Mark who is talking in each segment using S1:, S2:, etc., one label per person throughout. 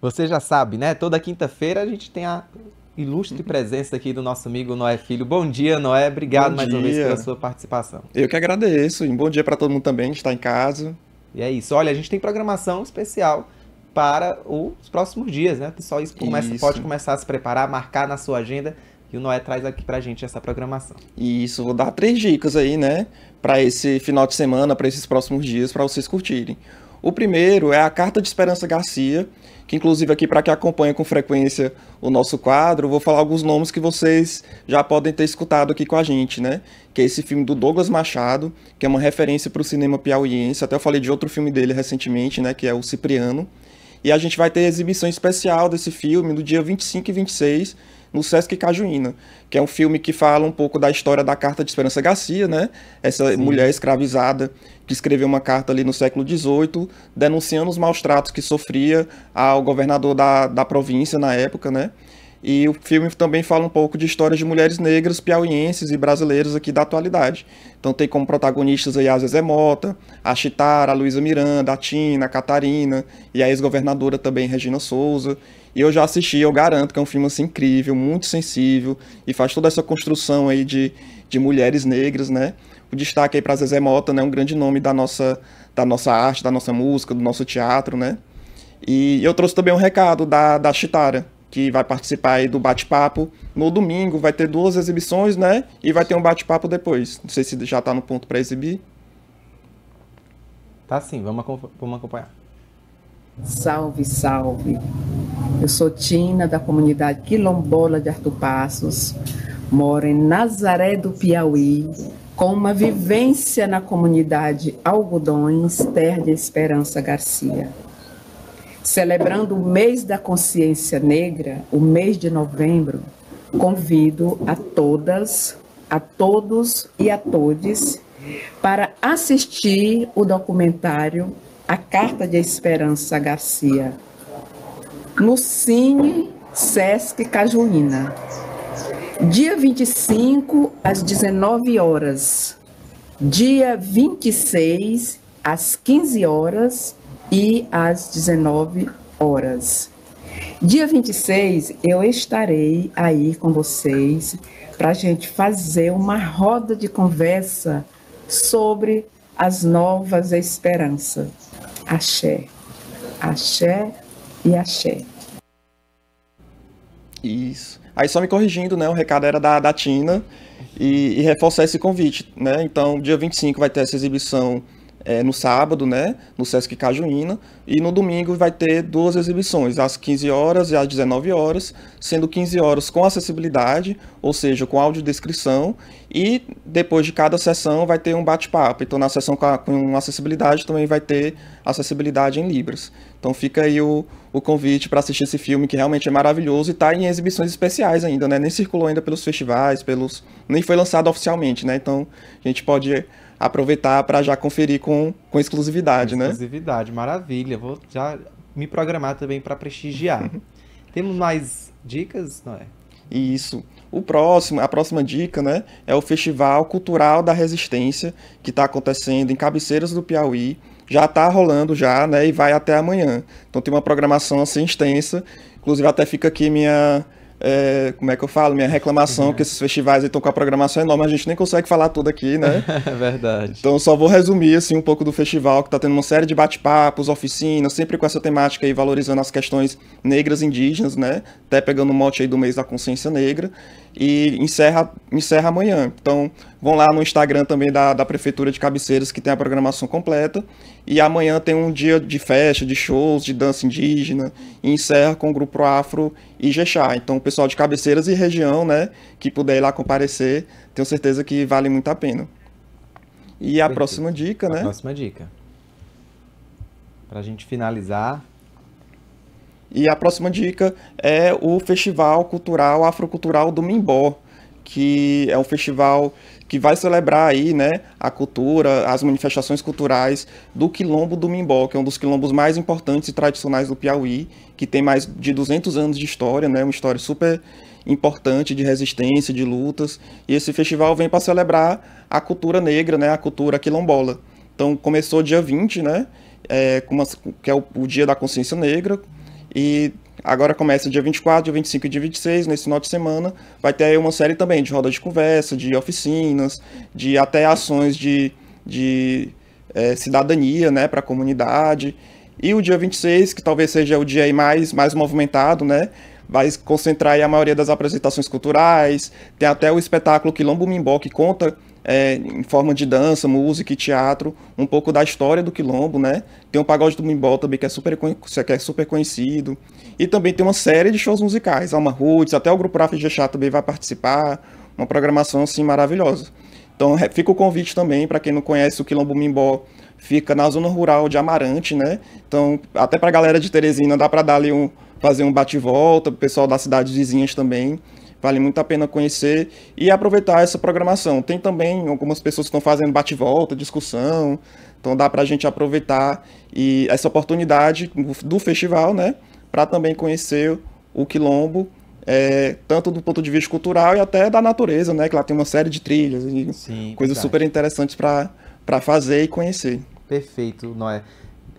S1: Você já sabe, né? Toda quinta-feira a gente tem a ilustre presença aqui do nosso amigo Noé Filho. Bom dia, Noé. Obrigado
S2: Bom
S1: mais uma vez pela sua participação.
S2: Eu que agradeço. E um bom dia para todo mundo também, que está em casa.
S1: E é isso. Olha, a gente tem programação especial para os próximos dias, né? O pessoal isso começa,
S2: Isso.
S1: pode começar a se preparar, marcar na sua agenda. E o Noé traz aqui pra gente essa programação.
S2: E isso, vou dar três dicas aí, né? Para esse final de semana, para esses próximos dias, para vocês curtirem. O primeiro é a Carta de Esperança Garcia, que inclusive aqui para quem acompanha com frequência o nosso quadro, vou falar alguns nomes que vocês já podem ter escutado aqui com a gente, né? Que é esse filme do Douglas Machado, que é uma referência para o cinema piauiense. Até eu falei de outro filme dele recentemente, né? Que é o Cipriano. E a gente vai ter exibição especial desse filme no dia 25 e 26 no Sesc Cajuína, que é um filme que fala um pouco da história da Carta de Esperança Garcia, né? Essa mulher escravizada que escreveu uma carta ali no século XVIII, denunciando os maus tratos que sofria ao governador da, da província na época, né? E o filme também fala um pouco de histórias de mulheres negras piauienses e brasileiras aqui da atualidade. Então tem como protagonistas aí a Zezé Mota, a Chitara, a Luísa Miranda, a Tina, a Catarina e a ex-governadora também Regina Souza. E eu já assisti, eu garanto que é um filme assim incrível, muito sensível e faz toda essa construção aí de, de mulheres negras, né? O destaque aí para Zezé Mota, né, um grande nome da nossa da nossa arte, da nossa música, do nosso teatro, né? E eu trouxe também um recado da, da Chitara, que vai participar aí do bate-papo. No domingo vai ter duas exibições, né? E vai ter um bate-papo depois. Não sei se já tá no ponto para exibir.
S1: Tá sim, vamos, vamos acompanhar.
S3: Salve, salve. Eu sou Tina, da comunidade quilombola de Artur Passos. Moro em Nazaré do Piauí, com uma vivência na comunidade Algodões, terra de Esperança Garcia. Celebrando o mês da consciência negra, o mês de novembro, convido a todas, a todos e a todes para assistir o documentário A Carta de Esperança Garcia no Cine Sesc Cajuína. Dia 25 às 19 horas. Dia 26 às 15 horas e às 19 horas. Dia 26 eu estarei aí com vocês para a gente fazer uma roda de conversa sobre as novas esperanças. Axé, axé e axé.
S2: Isso. Aí só me corrigindo, né? O recado era da, da Tina e, e reforçar esse convite, né? Então, dia 25 vai ter essa exibição é, no sábado, né? No Sesc Cajuína. E no domingo vai ter duas exibições, às 15 horas e às 19 horas, sendo 15 horas com acessibilidade, ou seja, com audiodescrição. E depois de cada sessão vai ter um bate-papo. Então, na sessão com, a- com acessibilidade também vai ter acessibilidade em Libras. Então fica aí o, o convite para assistir esse filme que realmente é maravilhoso e está em exibições especiais ainda, né? Nem circulou ainda pelos festivais, pelos nem foi lançado oficialmente, né? Então a gente pode aproveitar para já conferir com, com exclusividade, né?
S1: Exclusividade, maravilha. Vou já me programar também para prestigiar. Temos mais dicas, Noé?
S2: Isso. O próximo, a próxima dica, né, é o Festival Cultural da Resistência, que está acontecendo em Cabeceiras do Piauí. Já está rolando já, né, e vai até amanhã. Então tem uma programação assim extensa. Inclusive até fica aqui minha, é, como é que eu falo, minha reclamação que esses festivais estão com a programação enorme, a gente nem consegue falar tudo aqui, né?
S1: É verdade.
S2: Então só vou resumir assim um pouco do festival, que está tendo uma série de bate-papos, oficinas, sempre com essa temática aí valorizando as questões negras e indígenas, né? Até pegando o mote aí do mês da consciência negra. E encerra, encerra amanhã. Então vão lá no Instagram também da, da Prefeitura de Cabeceiras, que tem a programação completa. E amanhã tem um dia de festa, de shows, de dança indígena. E encerra com o grupo Afro e Jexá. Então o pessoal de Cabeceiras e região, né? Que puder ir lá comparecer, tenho certeza que vale muito a pena. E a
S1: Perfeito.
S2: próxima dica,
S1: A
S2: né?
S1: próxima dica. Pra gente finalizar.
S2: E a próxima dica é o Festival Cultural Afrocultural do Mimbó, que é um festival que vai celebrar aí, né, a cultura, as manifestações culturais do Quilombo do Mimbó, que é um dos quilombos mais importantes e tradicionais do Piauí, que tem mais de 200 anos de história, né, uma história super importante de resistência, de lutas. E esse festival vem para celebrar a cultura negra, né, a cultura quilombola. Então começou dia 20, né, é, uma- que é o, o Dia da Consciência Negra, E agora começa dia 24, dia 25 e dia 26, nesse final de semana. Vai ter uma série também de roda de conversa, de oficinas, de até ações de, de é, cidadania né, para a comunidade. E o dia 26, que talvez seja o dia mais, mais movimentado, né? Vai concentrar a maioria das apresentações culturais. Tem até o espetáculo Quilombo Mimbó, que conta é, em forma de dança, música e teatro, um pouco da história do Quilombo, né? Tem o Pagode do Mimbó também, que é super, que é super conhecido. E também tem uma série de shows musicais. Alma Roots, até o Grupo Rafa de Chá também vai participar. Uma programação, assim, maravilhosa. Então, fica o convite também, para quem não conhece o Quilombo Mimbó, fica na zona rural de Amarante, né? Então, até para a galera de Teresina, dá para dar ali um, fazer um bate-volta, o pessoal das cidades vizinhas também. Vale muito a pena conhecer e aproveitar essa programação. Tem também algumas pessoas que estão fazendo bate-volta, discussão, então dá para a gente aproveitar e essa oportunidade do festival, né, para também conhecer o quilombo, é, tanto do ponto de vista cultural e até da natureza, né, que lá tem uma série de trilhas e Sim, coisas verdade. super interessantes para fazer e conhecer.
S1: Perfeito, Noé.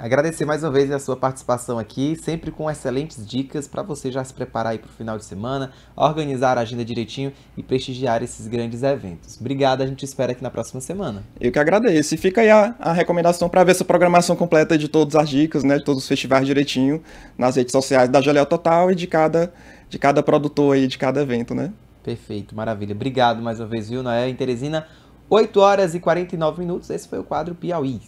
S1: Agradecer mais uma vez a sua participação aqui, sempre com excelentes dicas para você já se preparar aí para o final de semana, organizar a agenda direitinho e prestigiar esses grandes eventos. Obrigado, a gente espera aqui na próxima semana.
S2: Eu que agradeço. E fica aí a, a recomendação para ver essa programação completa de todas as dicas, né, de todos os festivais direitinho, nas redes sociais da Jaleel Total e de cada, de cada produtor aí, de cada evento, né?
S1: Perfeito, maravilha. Obrigado mais uma vez, viu, Noé? Em Teresina, 8 horas e 49 minutos. Esse foi o quadro Piauí.